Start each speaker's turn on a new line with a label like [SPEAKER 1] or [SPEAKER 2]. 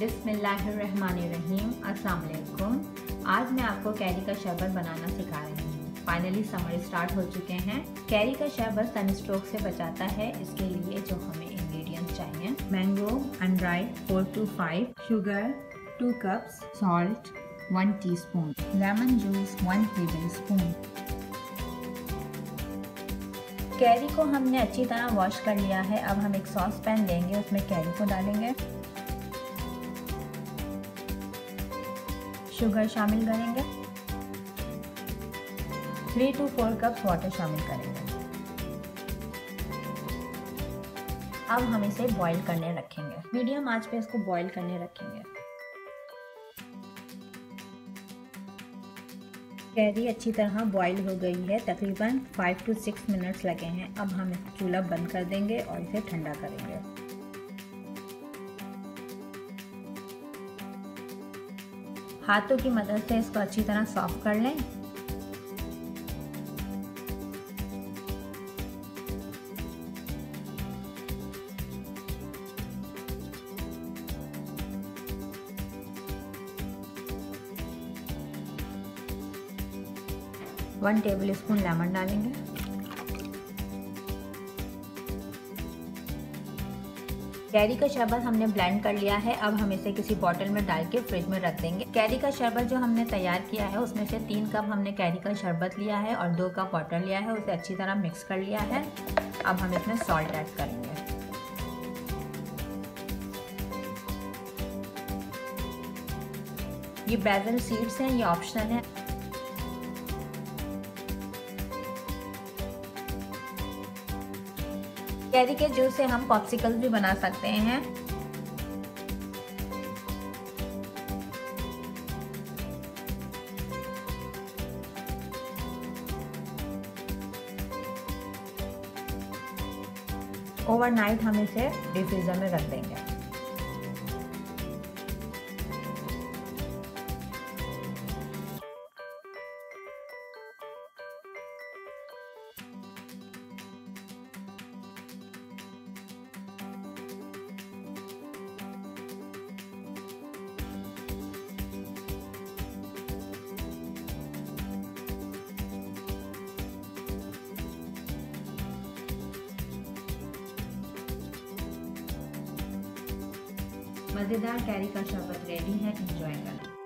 [SPEAKER 1] बिस्मिल्लाहिर्रहमानिर्रहीम अस्सलाम आज मैं आपको कैरी का शरबत बनाना सिखा रही हूँ। फाइनली समर स्टार्ट हो चुके हैं। कैरी का शरबत सनस्ट्रोक से बचाता है। इसके लिए जो हमें इंग्रेडिएंट्स चाहिए mango undried four two five sugar two cups salt one teaspoon lemon juice one tablespoon carry को हमने अच्छी तरह वॉश कर लिया है। अब हम एक सॉस पैन लेंगे, उसमें कैरी को डालेंगे। शुगर शामिल करेंगे। Three two four cup water शामिल करेंगे। अब हम इसे बॉईल करने रखेंगे। मीडियम आँच पे इसको बॉईल करने रखेंगे। कैरी अच्छी तरह बॉईल हो गई है, तकरीबन फाइव टू सिक्स मिनट्स लगे हैं। अब हम चूल्हा बंद कर देंगे और इसे ठंडा करेंगे। हाथों की मदद से इसको अच्छी तरह सॉफ्ट कर लें। वन टेबल स्पून लेमन डालेंगे। कैरी का शरबत हमने ब्लेंड कर लिया है, अब हम इसे किसी बॉटल में डाल के फ्रिज में रख देंगे। कैरी का शरबत जो हमने तैयार किया है, उसमें से तीन कप हमने कैरी का शरबत लिया है और दो कप वाटर लिया है, उसे अच्छी तरह मिक्स कर लिया है। अब हम इसमें सॉल्ट ऐड करेंगे। ये बेजल सीड्स हैं, ये ऑप्शनल है। कैरी के जूस से हम पॉप्सिकल भी बना सकते हैं। ओवरनाइट हम इसे डिफ्रीजर में रख देंगे। मज़ेदार कैरी का शरबत रेडी है इंजॉय करना।